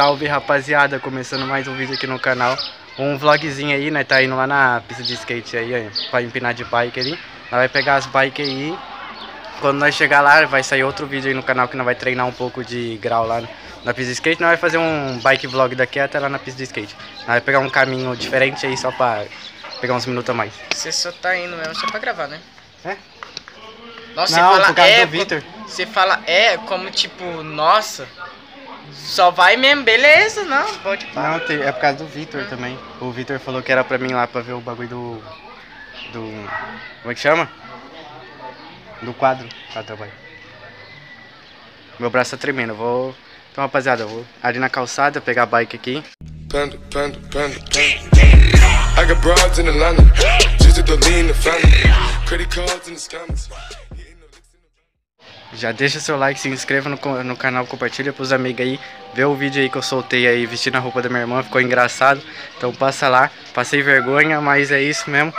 Salve rapaziada, começando mais um vídeo aqui no canal. Um vlogzinho aí, né, tá indo lá na pista de skate aí, ó, pra empinar de bike ali. Nós vai pegar as bikes aí. Quando nós chegar lá, vai sair outro vídeo aí no canal que nós vai treinar um pouco de grau lá na pista de skate. Nós vai fazer um bike vlog daqui até lá na pista de skate. Nós vai pegar um caminho diferente aí só pra pegar uns minutos a mais. Você só tá indo mesmo só pra gravar, né? É? Nossa, Não, você fala é. Você fala é como tipo, nossa, só vai mesmo, beleza, não, pode parar. Não, tem- é por causa do Vitor também. O Vitor falou que era pra mim lá pra ver o bagulho do. Do. Como é que chama? Do quadro lá trabalho. Meu braço tá tremendo, eu vou. Então, rapaziada, eu vou ali na calçada pegar a bike aqui. Panda, panda, panda, panda. I got broads in Atlanta. Just lean the family. Credit cards in the scammers. Já deixa seu like, se inscreva no, no canal, compartilha pros amigos aí. Vê o vídeo aí que eu soltei aí vestindo a roupa da minha irmã, ficou engraçado. Então passa lá, passei vergonha, mas é isso mesmo.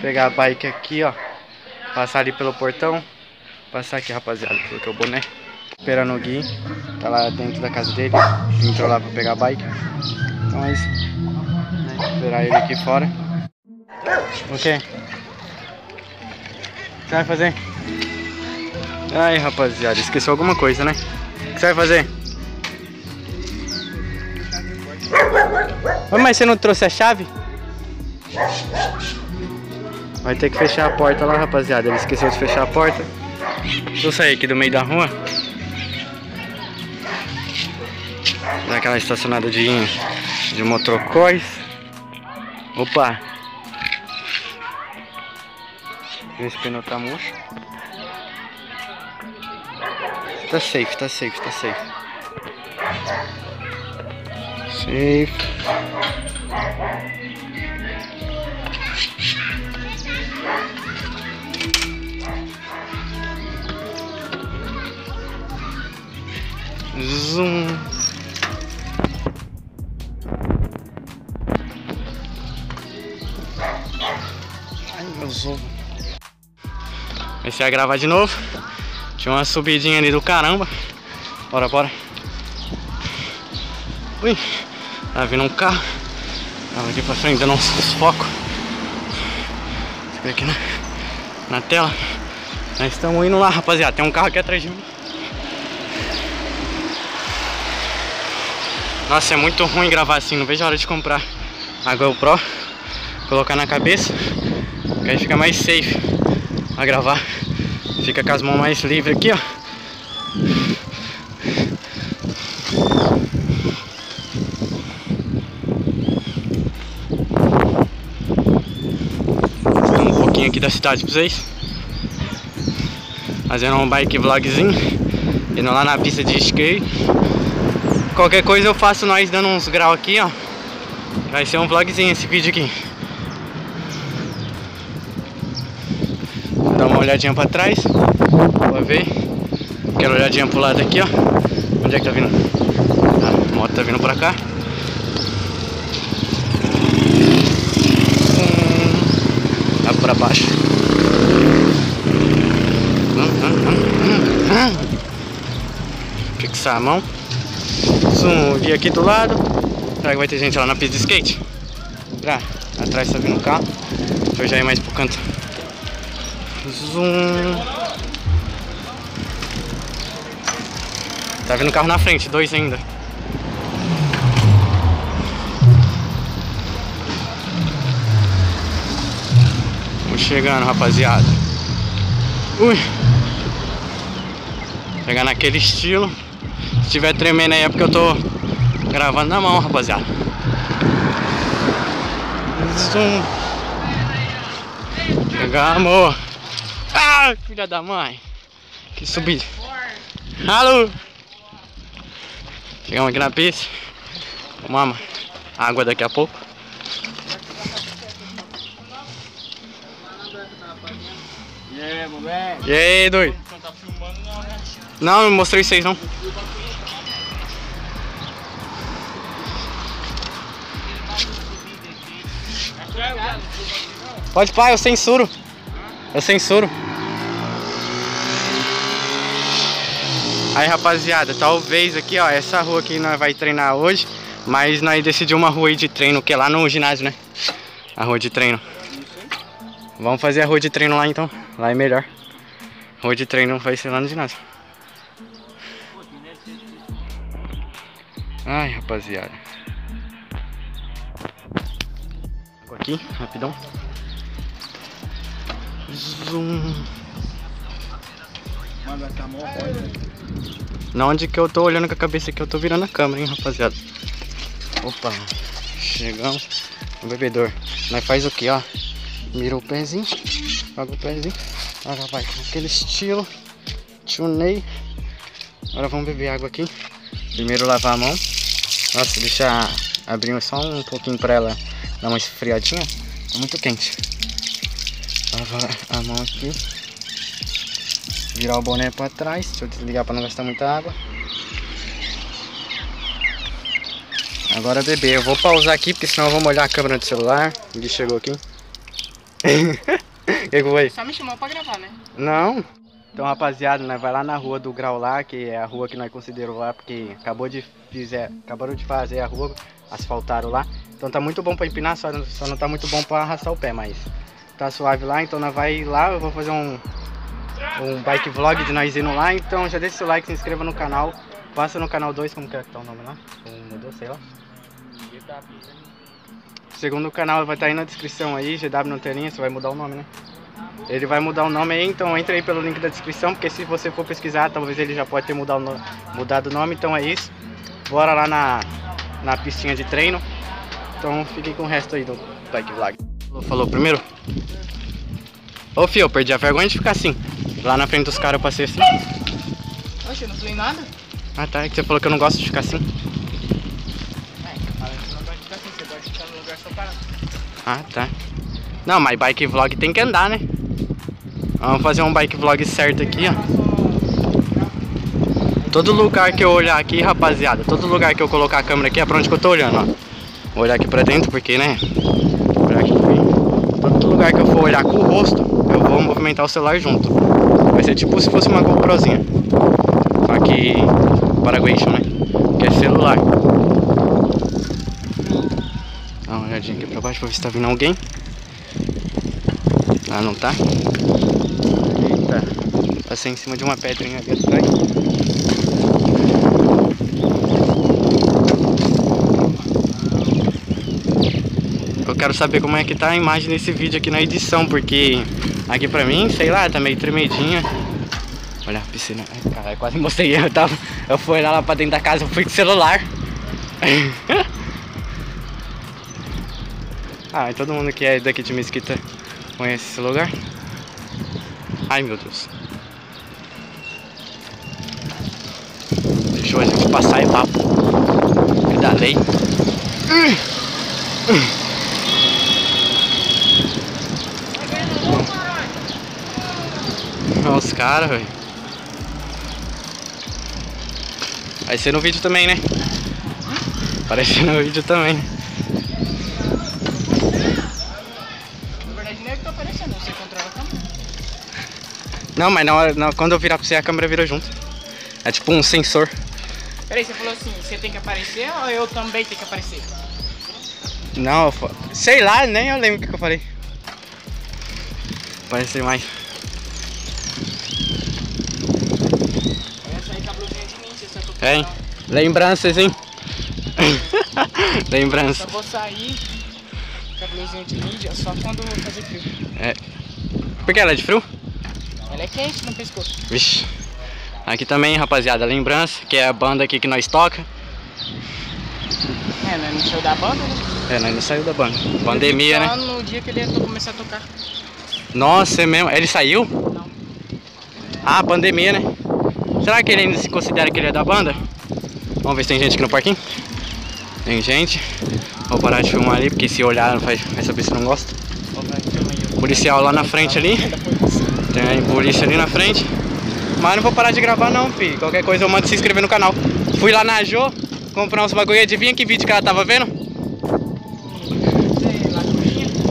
Pegar a bike aqui, ó. Passar ali pelo portão. Passar aqui, rapaziada, porque o boné. Esperando o Gui, tá lá dentro da casa dele. Entrou lá pra pegar a bike. Então é isso. né, Esperar ele aqui fora. O quê? O que você vai fazer? Ai, rapaziada, esqueceu alguma coisa, né? O que você vai fazer? Mas você não trouxe a chave? Vai ter que fechar a porta lá, rapaziada. Ele esqueceu de fechar a porta. Deixa eu sair aqui do meio da rua. Dar aquela estacionada de, de motocross. Opa! Esse pneu tá murcho. Tá safe, tá safe, tá safe. Safe. Zoom. Ai, meu zoom. Comecei a gravar de novo. Tinha uma subidinha ali do caramba. Bora, bora. Ui, tá vindo um carro. Tava aqui pra frente dando uns, focos. Você vê aqui na, na tela. Nós estamos indo lá, rapaziada. Tem um carro aqui atrás de mim. Nossa, é muito ruim gravar assim. Não vejo a hora de comprar a GoPro. Colocar na cabeça. Que aí fica mais safe a gravar. Fica com as mãos mais livres aqui, ó. Mostrando um pouquinho aqui da cidade pra vocês. Fazendo um bike vlogzinho. Indo lá na pista de skate. Qualquer coisa eu faço nós dando uns graus aqui, ó. Vai ser um vlogzinho esse vídeo aqui. Dá uma olhadinha pra trás. Pra ver. Quero olhadinha pro lado aqui, ó. Onde é que tá vindo? Ah, a moto tá vindo pra cá. Lá pra baixo. Hum, hum. Fixar a mão. Zoom, vi aqui do lado. Será que vai ter gente lá na pista de skate? Pra atrás tá vindo um carro. Eu já ir mais pro canto. Zoom. Tá vindo carro na frente, dois ainda. Vamos chegando, rapaziada. Ui. Pegar naquele estilo. Se tiver tremendo aí é porque eu tô gravando na mão, rapaziada. Zoom. Chegamos. Ah, filha da mãe. Que subida. Alô. Chegamos aqui na pista. Tomamos água daqui a pouco. E aí, doido? Não, não mostrei vocês não. Pode pai, eu censuro. Eu censuro. Aí, rapaziada, talvez aqui, ó, essa rua aqui nós vai treinar hoje, mas nós decidimos uma rua aí de treino, que é lá no ginásio, né? A rua de treino. Vamos fazer a rua de treino lá então, lá é melhor. Rua de treino vai ser lá no ginásio. Ai, rapaziada. Água aqui, rapidão. Zoom. Mano, tá mó Na onde que eu tô olhando com a cabeça aqui, eu tô virando a câmera, hein, rapaziada. Opa, chegamos no bebedor. Nós faz o que, ó? Mira o pezinho, joga o pezinho. Agora vai com aquele estilo. Tunei. Agora vamos beber água aqui. Primeiro lavar a mão. Nossa, deixa abrir só um pouquinho pra ela dar uma esfriadinha. Tá muito quente. Lavar a mão aqui. Virar o boné pra trás. Deixa eu desligar pra não gastar muita água. Agora beber. Eu vou pausar aqui, porque senão eu vou molhar a câmera do celular. Ele chegou aqui. Que, que foi? Só me chamou pra gravar, né? Não. Então, rapaziada, nós vai lá na rua do Grau lá, que é a rua que nós consideramos lá, porque acabou de fizer, acabaram de fazer a rua, asfaltaram lá. Então tá muito bom pra empinar, só, não- só não tá muito bom pra arrastar o pé, mas tá suave lá. Então nós vai lá, eu vou fazer um, um bike vlog de nós indo lá. Então já deixa seu like, se inscreva no canal. Passa no canal 2, como que é que tá o nome lá? Ou mudou, sei lá. Segundo canal vai estar aí na descrição aí, GW não linha, você vai mudar o nome, né? Ele vai mudar o nome aí, então entra aí pelo link da descrição, porque se você for pesquisar, talvez ele já pode ter mudado o, no- mudado o nome, então é isso. Bora lá na, na pistinha de treino. Então fiquem com o resto aí do bike vlog. Falou, primeiro? Ô fio, perdi a vergonha de ficar assim. Lá na frente dos caras eu passei assim. Oxe, eu não falei nada. Ah tá, é que você falou que eu não gosto de ficar assim. É, eu falei que você não gosta de ficar assim, você gosta de ficar no lugar só parado. Ah, tá. Não, mas bike vlog tem que andar, né? Vamos fazer um bike vlog certo aqui, ó. Todo lugar que eu olhar aqui, rapaziada, todo lugar que eu colocar a câmera aqui é pra onde que eu tô olhando, ó. Vou olhar aqui pra dentro, porque, né? Vou olhar aqui bem. Todo lugar que eu for olhar com o rosto, eu vou movimentar o celular junto. Ser tipo se fosse uma GoProzinha. Só que Paraguation, né? Que é celular. Dá uma olhadinha aqui pra baixo pra ver se tá vindo alguém. Ah, não tá? Eita. Passei em cima de uma pedrinha ali atrás. Eu quero saber como é que tá a imagem desse vídeo aqui na edição, porque aqui pra mim, sei lá, tá meio tremidinha. Olha a piscina. Ai, caralho, quase mostrei. Eu, tava, eu fui lá, pra dentro da casa, eu fui com o celular. Ah, todo mundo que é daqui de Mesquita conhece esse lugar? Ai meu Deus. Deixou a gente passar e papo. Pedalei. Olha os caras, velho. Vai ser no vídeo também, né? Aparecer no vídeo também. Na verdade, nem é que tá aparecendo, você controla a câmera. Não, mas na hora, na- quando eu virar pra você, a câmera vira junto. É tipo um sensor. Peraí, você falou assim, você tem que aparecer ou eu também tenho que aparecer? Não, sei lá, nem eu lembro o que que eu falei. Aparecer mais. Essa aí com a blusinha de só Hein? Lembranças, hein? Só Lembranças. vou sair com a blusinha de ninja só quando fazer frio. Por que ela é de frio? Ela é quente no pescoço. Vixe. Aqui também, rapaziada, lembrança, que é a banda aqui que nós toca. É, né? No show da banda, né? É, nós não saiu da banda. Pandemia, Só né? no dia que ele ia começar a tocar. Nossa, é mesmo. Ele saiu? Não. Ah, pandemia, né? Será que ele ainda se considera que ele é da banda? Vamos ver se tem gente aqui no parquinho. Tem gente. Vou parar de filmar ali, porque se olhar vai, vai saber se não gosta. Policial lá na frente ali. Tem polícia ali na frente. Mas não vou parar de gravar não, fi. Qualquer coisa eu mando se inscrever no canal. Fui lá na Jo, comprar uns bagulho. Adivinha que vídeo que ela tava vendo?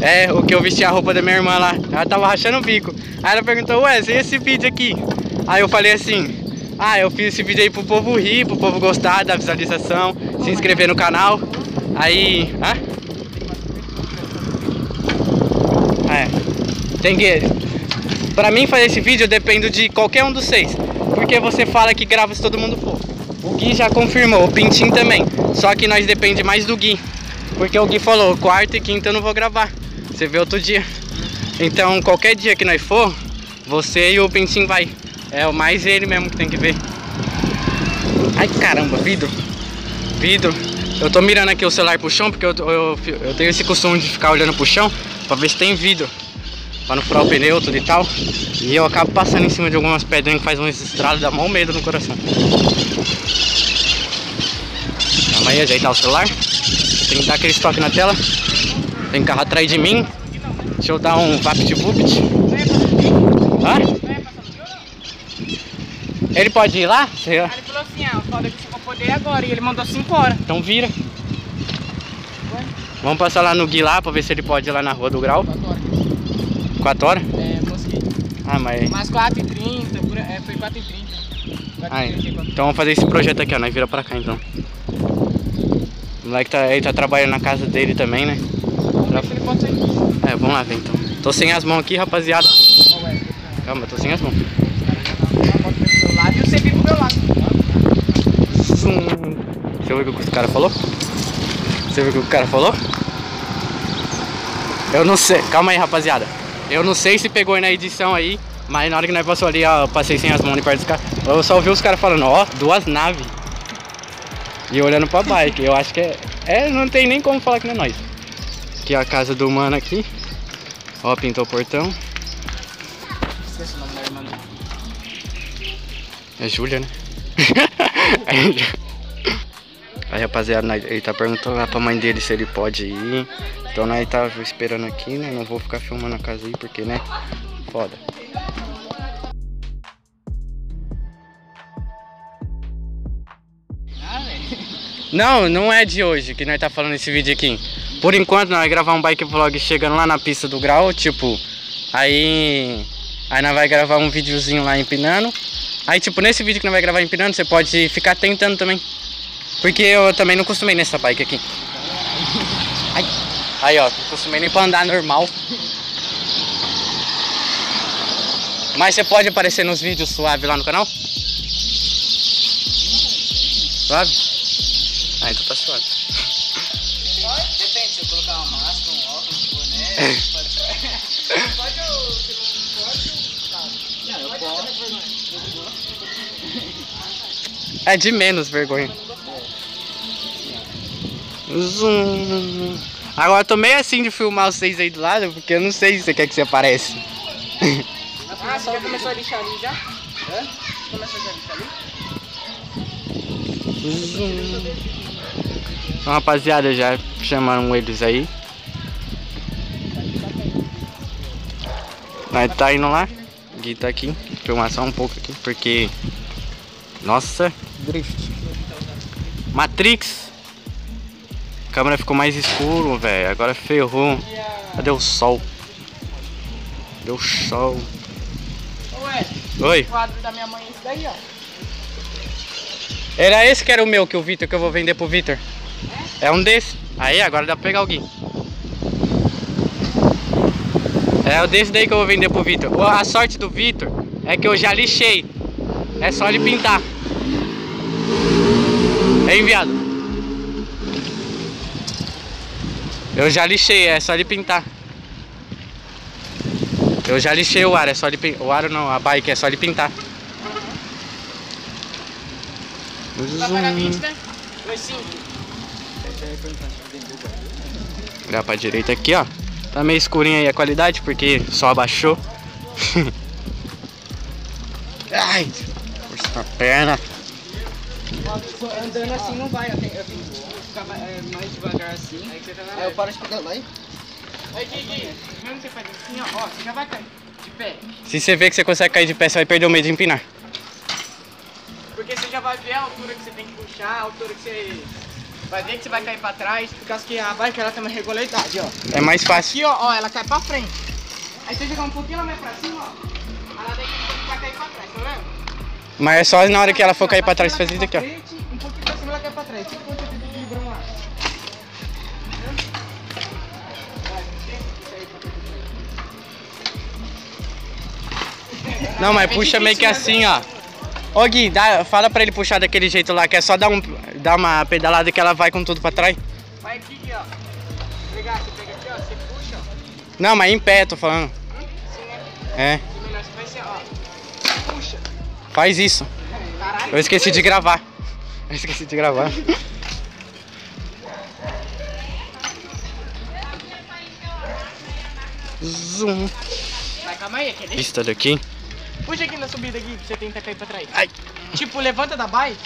É, o que eu vesti a roupa da minha irmã lá. Ela tava rachando o bico. Aí ela perguntou, ué, e esse vídeo aqui? Aí eu falei assim, Ah, eu fiz esse vídeo aí pro povo rir, pro povo gostar da visualização, se inscrever no canal. Aí. Hã? É. Tem que. Pra mim fazer esse vídeo eu dependo de qualquer um dos seis. Porque você fala que grava se todo mundo for. O Gui já confirmou, o Pintinho também. Só que nós depende mais do Gui. Porque o Gui falou, quarta e quinta eu não vou gravar. Você vê outro dia. Então qualquer dia que nós for, você e o Pintinho vai. É mais ele mesmo que tem que ver. Ai caramba, vidro. Vidro. Eu tô mirando aqui o celular pro chão porque eu, eu, eu tenho esse costume de ficar olhando pro chão pra ver se tem vidro. Pra não furar o pneu, tudo e tal. E eu acabo passando em cima de algumas pedrinhas que faz uns estralos, dá mó medo no coração. Calma aí, ajeitar o celular. Tem que dar aquele estoque na tela. Tem carro atrás de mim. Deixa eu dar um vapt-vupt. Hã? Ele pode ir lá? Você- Aí ele falou assim, ah, foda que você vai poder agora. E ele mandou 5 horas. Então vira. Vamos passar lá no Gui lá pra ver se ele pode ir lá na rua do Grau. 4 horas. 4 horas? É, mosquito. Ah, mas. Mais 4h30, por- é, foi 4h30. Ah, então vamos fazer esse projeto aqui, ó. Nós vira pra cá então. O moleque tá, ele tá trabalhando na casa dele também, né? Vamos ver se ele pode sair. É, vamos lá ver então. Tô sem as mãos aqui, rapaziada. Ó, ué. Calma, tô sem as mãos. A moto pro seu lado e você vir pro meu lado. Zum. Você ouviu o que o cara falou? Você viu o que o cara falou? Eu não sei. Calma aí, rapaziada. Eu não sei se pegou aí na edição aí, mas na hora que nós passou ali, ó, eu passei sem as mãos perto dos caras. Eu só ouvi os caras falando, ó, duas naves. E olhando pra bike. Eu acho que é. É, não tem nem como falar que não é nós. Aqui é a casa do mano aqui. Ó, pintou o portão. Esqueci É Júlia, né? Aí, rapaziada, ele tá perguntando lá pra mãe dele se ele pode ir. Então nós tá esperando aqui, né? Não vou ficar filmando a casa aí, porque, né? Foda. Não, não é de hoje que nós tá falando esse vídeo aqui. Por enquanto, nós vai gravar um bike vlog chegando lá na pista do grau, tipo, aí. Aí nós vai gravar um videozinho lá empinando. Aí, tipo, nesse vídeo que nós vai gravar empinando, você pode ficar tentando também. Porque eu também não costumei nessa bike aqui. Ai. Aí, ó, não costumei nem pra andar normal. Mas você pode aparecer nos vídeos suave lá no canal? Suave? Ah, então tá suave. Pode, depende, se eu colocar uma máscara, um óculos, um boné, É de menos vergonha. Zoom. Agora eu tô meio assim de filmar vocês aí do lado, porque eu não sei se você quer que você apareça. Ah, só começou a lixar ali já? Hã? Começou já a lixar ali? Zoom. Então, rapaziada, já chamaram eles aí. Nós tá indo lá. Gui tá aqui. Filmar só um pouco aqui, porque. Nossa, drift. Matrix. A câmera ficou mais escuro, velho. Agora ferrou. Cadê o sol? Deu sol. Ô, Ed, Oi. o quadro da minha mãe é esse daí, ó. Era esse que era o meu, que o Vitor, que eu vou vender pro Vitor. É um desse. Aí, agora dá pra pegar alguém. É o desse daí que eu vou vender pro Vitor. A sorte do Vitor é que eu já lixei. É só ele pintar. É enviado. Eu já lixei, é só ele pintar. Eu já lixei o ar, é só ele pintar. O ar não, a bike é só ele pintar. Vai pagar 20, né? 2,5. Olhar pra direita aqui, ó. Tá meio escurinho aí a qualidade, porque só abaixou. Ai, força na perna. Andando assim não vai, eu tenho, eu tenho que ficar mais, é, mais devagar assim. Aí eu paro de pedalar aí. Aí, Gui, mesmo que você faz assim, ó, ó, você já vai cair de pé. Se você vê que você consegue cair de pé, você vai perder o medo de empinar. Porque você já vai ver a altura que você tem que puxar, a altura que você... Vai ver que você vai cair pra trás, por causa que a bike ela tem uma regularidade, ó. É mais fácil. Aqui, ó, ó, ela cai pra frente. Aí você jogar um pouquinho mais pra cima, ó. Ela daí vai cair pra trás, tá vendo? Mas é só na hora que ela for cair pra trás, faz isso aqui, ó. Um pouquinho pra cima ela cai pra trás. Tipo quando você fica equilibrando lá. Não, mas puxa meio que assim, ó. Ô Gui, dá, fala pra ele puxar daquele jeito lá, que é só dar, um, dar uma pedalada que ela vai com tudo pra trás. Vai aqui, ó. Pegar, você pega aqui, ó. Você puxa, ó. Não, mas em pé, tô falando. Assim, né? É, ó. Puxa. Faz isso. Eu esqueci de gravar. Eu esqueci de gravar. Zoom. Vai, calma aí, aquele. Pista daqui. Puxa aqui na subida aqui, pra você tentar cair pra trás. Ai. Tipo, levanta da bike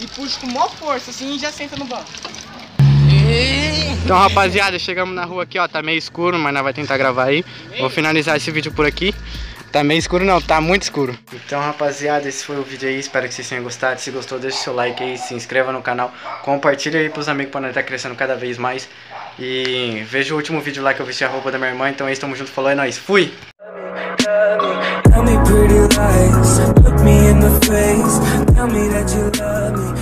e puxa com maior força, assim, e já senta no banco. Então, rapaziada, chegamos na rua aqui, ó. Tá meio escuro, mas nós vai tentar gravar aí. Vou finalizar esse vídeo por aqui. Tá meio escuro não, tá muito escuro. Então, rapaziada, esse foi o vídeo aí. Espero que vocês tenham gostado. Se gostou, deixa o seu like aí, se inscreva no canal, compartilha aí pros amigos pra nós estar crescendo cada vez mais. E veja o último vídeo lá que eu vesti a roupa da minha irmã. Então é isso, tamo junto, falou, é nóis. Fui! Tell me pretty lies, look me in the face. Tell me that you love